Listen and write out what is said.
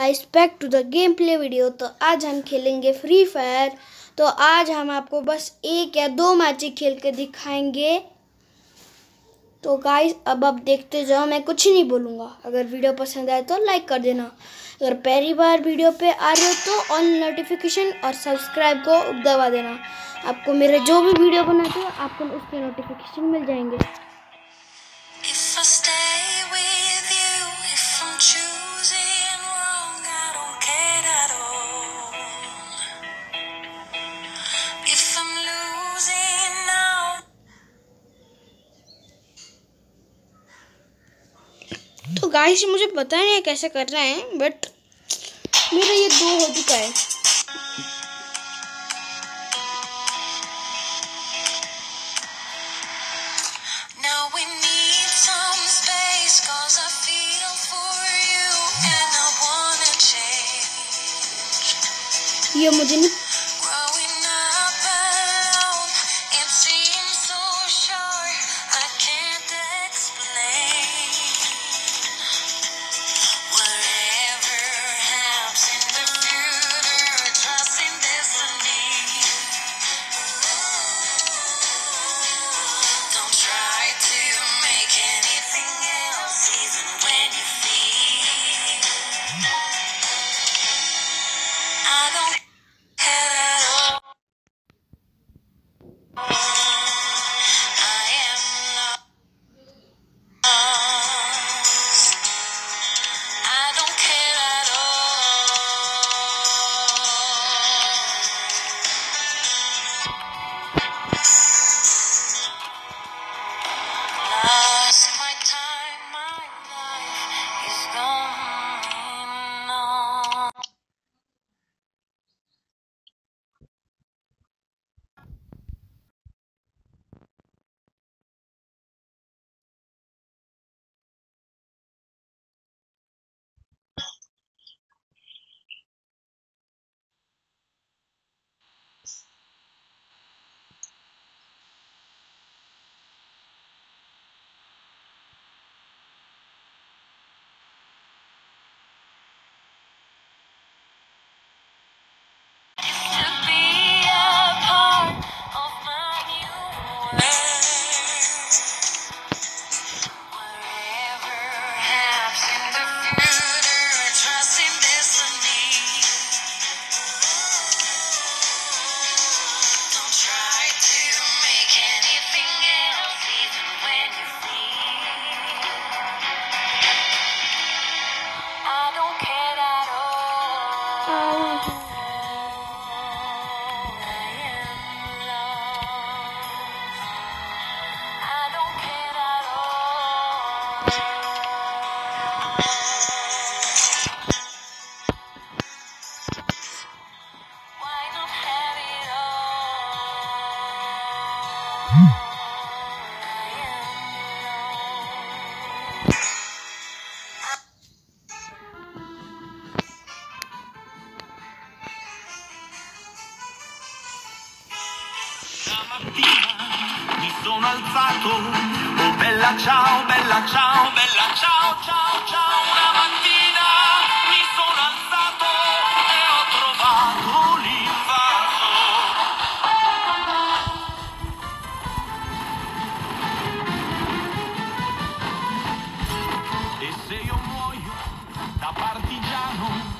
Expect to the game play video तो आज हम खेलेंगे फ्री फायर तो आज हम आपको बस एक या दो मैच खेल के दिखाएँगे। तो गाइस अब आप देखते जाओ, मैं कुछ नहीं बोलूँगा। अगर वीडियो पसंद आए तो लाइक कर देना। अगर पहली बार वीडियो पे आ रहे हो तो ऑन नोटिफिकेशन और सब्सक्राइब को दबा देना। आपको मेरे जो भी वीडियो बनाते हो, आपको उसके नोटिफिकेशन मिल जाएँगे। तो गाइस मुझे पता नहीं है कैसे कर रहे हैं बट मेरा ये दो हो चुका है। ये मुझे need I don't sono alzato, oh bella ciao, bella ciao, bella ciao, ciao, ciao. da partigiano.